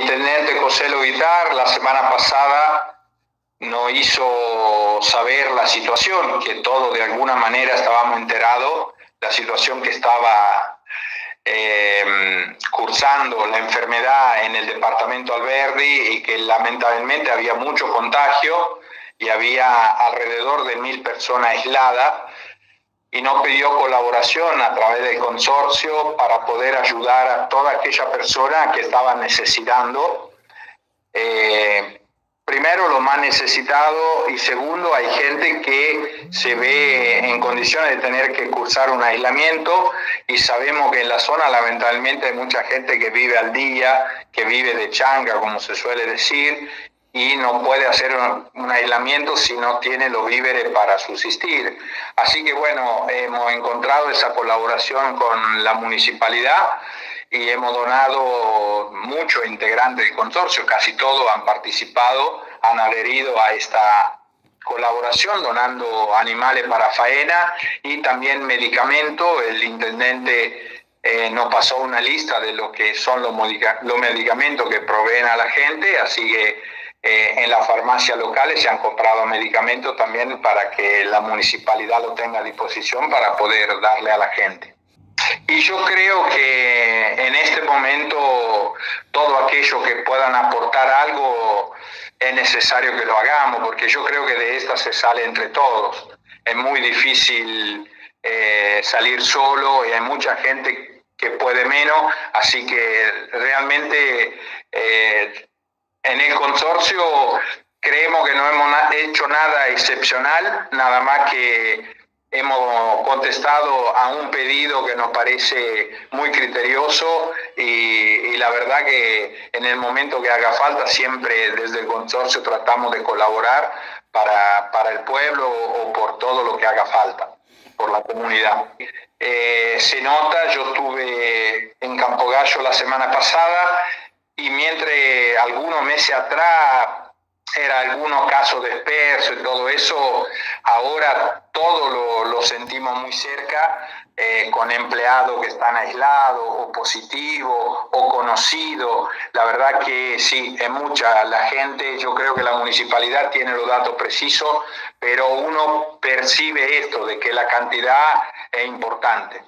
intendente José Lovitar la semana pasada nos hizo saber la situación, que todos de alguna manera estábamos enterados, la situación que estaba eh, cursando la enfermedad en el departamento Alberdi y que lamentablemente había mucho contagio y había alrededor de mil personas aisladas y nos pidió colaboración a través del consorcio para poder ayudar a toda aquella persona que estaba necesitando. Eh, primero, lo más necesitado y segundo, hay gente que se ve en condiciones de tener que cursar un aislamiento y sabemos que en la zona lamentablemente hay mucha gente que vive al día, que vive de changa, como se suele decir, y no puede hacer un, aislamiento si no tiene los víveres para subsistir. Así que bueno, hemos encontrado esa colaboración con la municipalidad y hemos donado muchos integrantes del consorcio, casi todos han participado, han adherido a esta colaboración donando animales para faena y también medicamentos. El intendente eh, nos pasó una lista de lo que son los, los medicamentos que proveen a la gente, así que eh, en las farmacias locales se han comprado medicamentos también para que la municipalidad lo tenga a disposición para poder darle a la gente. Y yo creo que en este momento todo aquello que puedan aportar algo es necesario que lo hagamos, porque yo creo que de esta se sale entre todos. Es muy difícil eh, salir solo y hay mucha gente que puede menos, así que realmente eh, en el consorcio creemos que no hemos hecho nada excepcional, nada más que hemos contestado a un pedido que nos parece muy criterioso y, la verdad que en el momento que haga falta siempre desde el consorcio tratamos de colaborar para, el pueblo o por todo lo que haga falta, por la comunidad. Eh, se nota, yo estuve en Campo Gallo la semana pasada y mientras algunos meses atrás era algunos casos dispersos y todo eso, ahora todo lo, sentimos muy cerca, eh, con empleados que están aislados o positivos o conocidos. La verdad que sí, es mucha la gente, yo creo que la municipalidad tiene los datos precisos, pero uno percibe esto, de que la cantidad es importante.